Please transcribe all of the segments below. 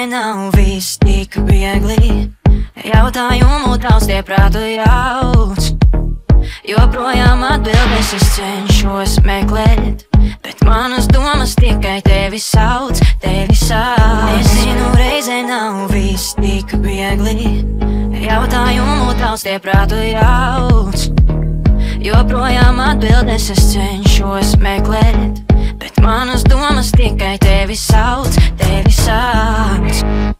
dzīvē nav viss tik viegli. Jautājumu daudz tie prātu jauc. Joprojām atbildes es cenšos meklēt Bet manas domas tikai tevi sauc, tevi sauc. Es zinu, reizē nav viss tik viegli. Jautājumu daudz tie prātu jauc. Joprojām atbildes es cenšos meklēt manas domas tikai tevi sauc, tevi sauc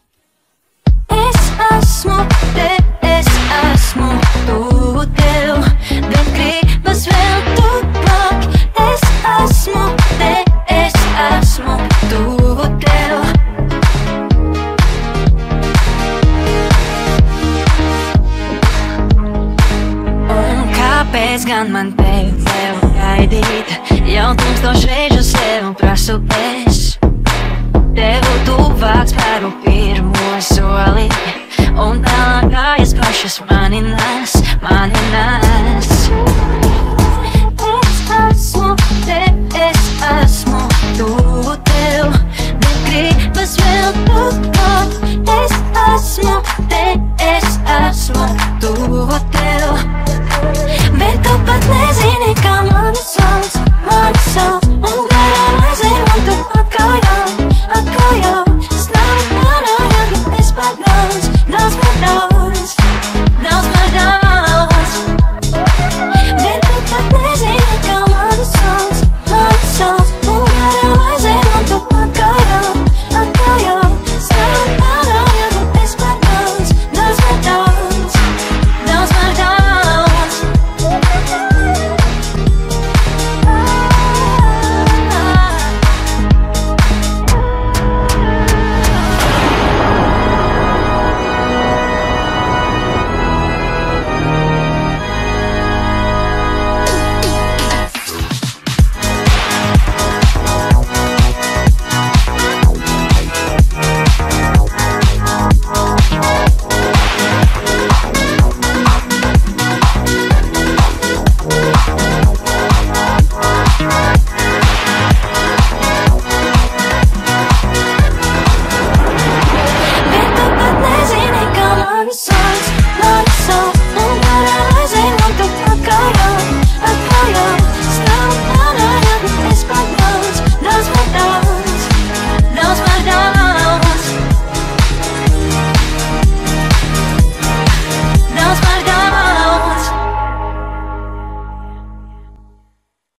Es esmu te, es esmu tuvu tev, bet gribas vēl tuvāk. Es esmu te, es esmu tuvu tev. Un kāpēc gan man tevi gaidīt? Jau tūkstoš reižu sev prasu es. Tev tuvāk spēru pirmo soli Un tālāk kājas pašas mani nes